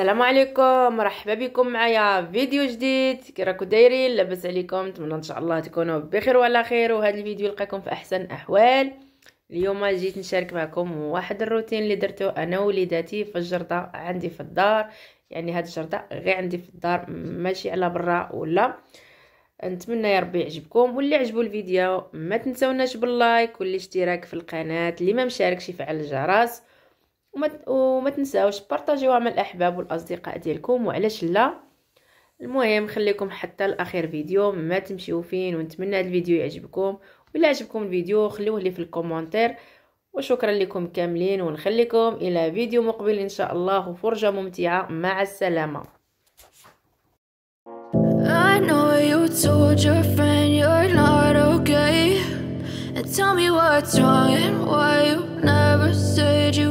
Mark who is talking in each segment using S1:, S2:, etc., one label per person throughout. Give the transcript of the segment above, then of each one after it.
S1: السلام عليكم مرحبا بكم معايا فيديو جديد. كي راكم دايرين لاباس عليكم. نتمنى إن شاء الله تكونوا بخير وعلى خير. وهذا الفيديو يلقاكم في أحسن أحوال. اليوم جيت نشارك معكم واحد الروتين اللي درته أنا ووليداتي في الجرده عندي في الدار. يعني هاد الجرده غير عندي في الدار ماشي على برا ولا. نتمنى يا ربي يعجبكم. واللي عجبو الفيديو ما تنسوناش باللايك والاشتراك في القناة. اللي ما مشاركش يفعل الجرس. وما, وما تنساوش بارطاجيوها مع الأحباب والأصدقاء ديالكم وعلاش لا؟ المهم خليكم حتى الاخير فيديو ما تمشيو فين ونتمنى هذا الفيديو يعجبكم. ولا عجبكم الفيديو خلوه لي في الكومنتير. وشكرا لكم كاملين ونخليكم إلى فيديو مقبل إن شاء الله وفرجة ممتعة. مع
S2: السلامة. Tell me what's wrong and why you never said you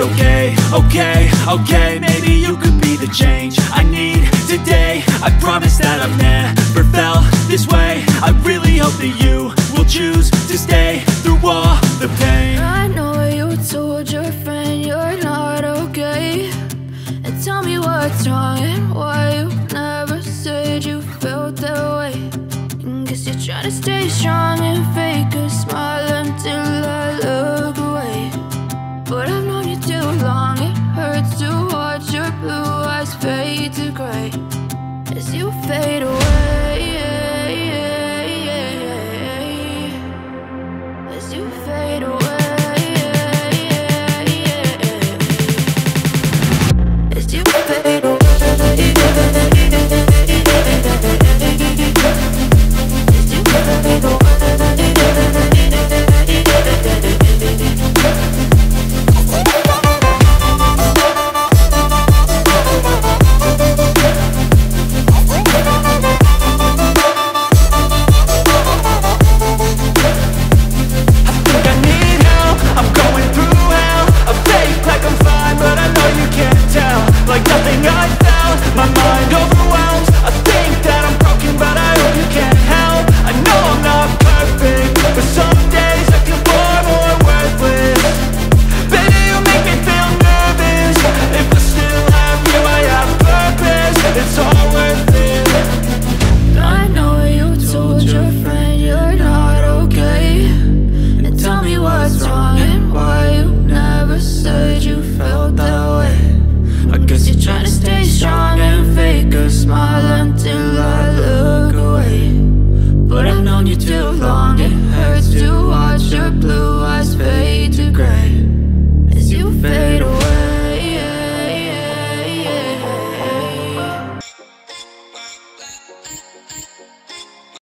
S3: okay Okay, okay, maybe you could be the change I need today I promise that I've never felt this way I really hope that you will choose to stay through all the pain
S2: I know you told your friend you're not okay. And tell me what's wrong and why you never said you felt that way. And guess you're trying to stay strong and fake a smile until I look hurts to watch your blue eyes fade to gray as you fade away.